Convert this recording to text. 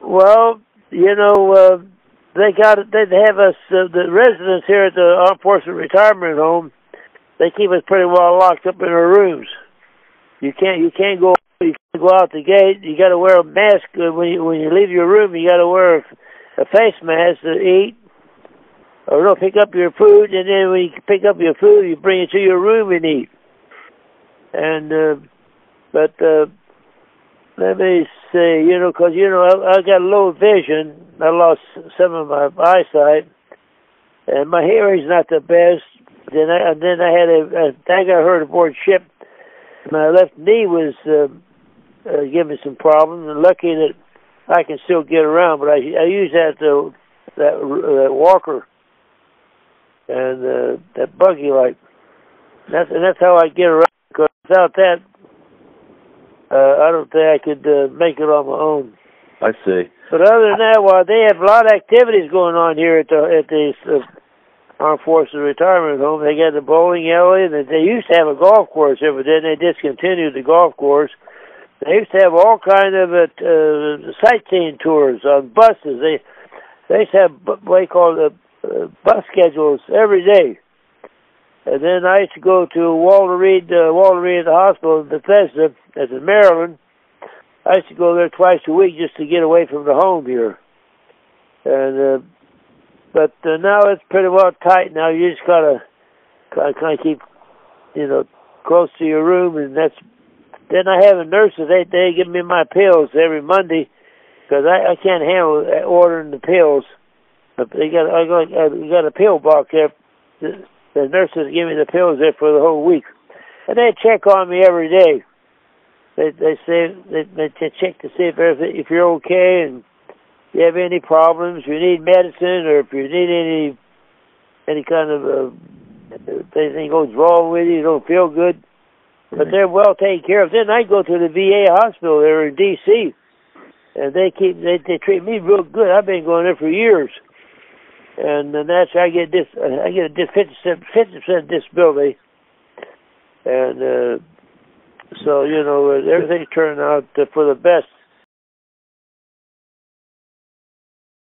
Well, you know, uh, they got they have us uh, the residents here at the Armed Forces Retirement Home. They keep us pretty well locked up in our rooms. You can't you can't go you can't go out the gate. You got to wear a mask uh, when you when you leave your room. You got to wear a, face mask to eat, or no, pick up your food, and then when you pick up your food, you bring it to your room and eat. And uh, but uh, let me see, you know, because you know I, I got low vision. I lost some of my eyesight, and my hearing's not the best. Then I and then I had a, a I got hurt aboard ship. My left knee was uh, uh, giving me some problems, and lucky that I can still get around. But I I use that uh, that that walker and uh, that buggy like. That's and that's how I get around. Because without that, uh, I don't think I could uh, make it on my own. I see. But other than that, well, they have a lot of activities going on here at the at the uh, Armed Forces Retirement Home. They got the bowling alley, and they used to have a golf course here, but then they discontinued the golf course. They used to have all kind of uh, uh, sightseeing tours on buses. They they used to have what they call the uh, bus schedules every day. And then I used to go to Walter Reed, uh, Walter Reed hospital in Bethesda, that's in Maryland. I used to go there twice a week just to get away from the home here. And uh, but uh, now it's pretty well tight. Now you just gotta kind of keep, you know, close to your room, and that's. Then I have a nurse that they they give me my pills every Monday because I I can't handle ordering the pills. But they got I got I got a pill box there. The, nurses give me the pills there for the whole week, and they check on me every day they they say they, they check to see if if you're okay and you have any problems, you need medicine, or if you need any any kind of uh, if anything goes wrong with you, you don't feel good. But they're well taken care of. Then I go to the VA hospital there in D.C. and they keep they they treat me real good. I've been going there for years, and then that's I get this I get a dis fifty percent disability, and. uh so you know everything turned out for the best